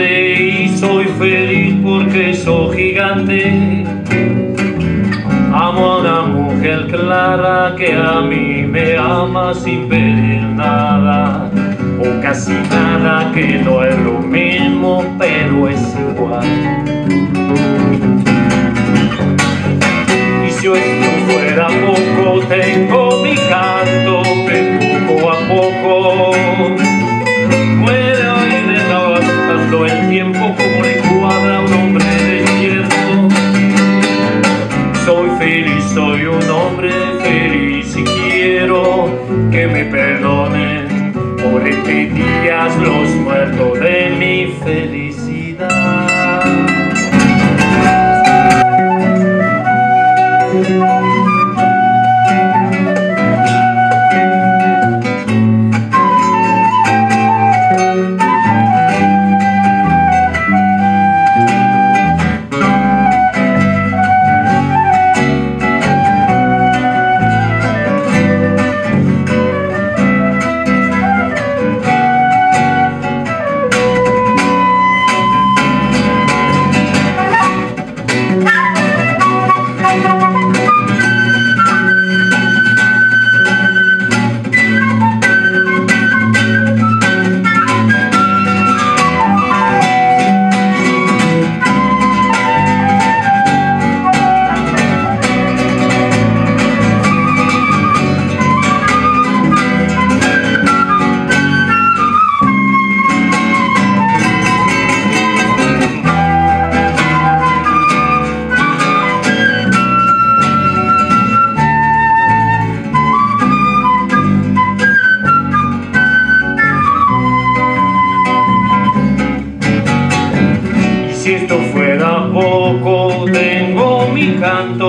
Y soy feliz porque soy gigante. Amo a una mujer clara que a mí me ama sin pedir nada o casi nada que no es lo mismo pero es igual. Y si esto fuera poco tengo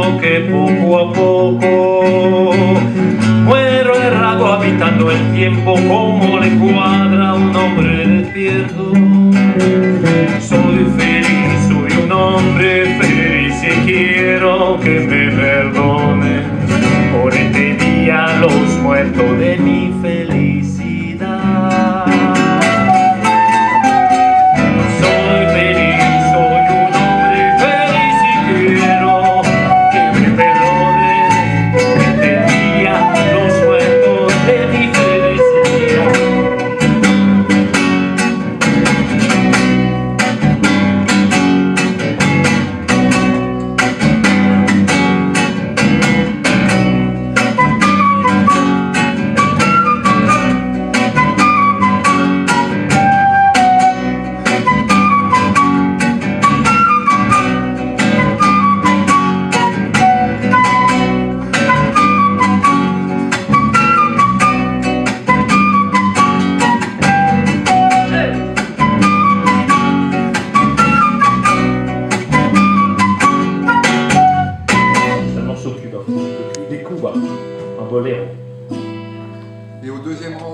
que poco a poco muero errado habitando el tiempo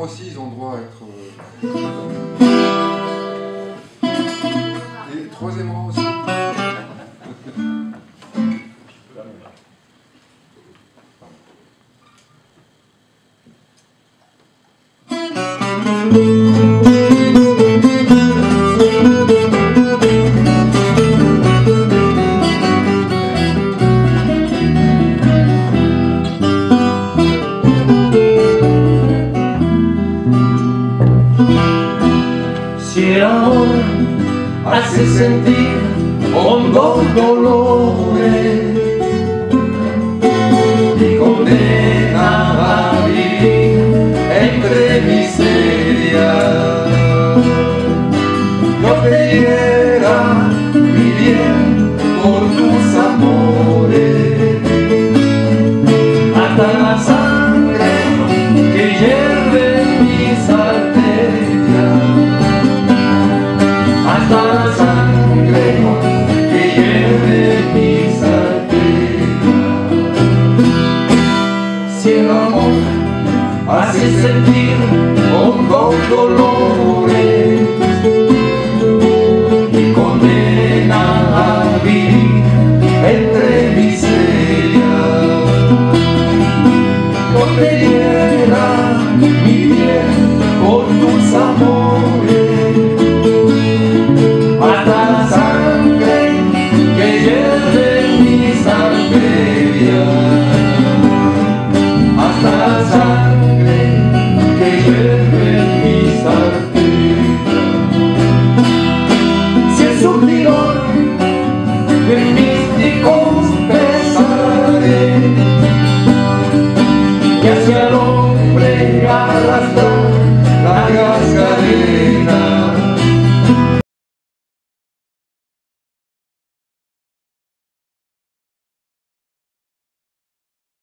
aussi, ils ont droit à être. Euh, et troisième rang aussi. Si el amor hace sentir hondos dolores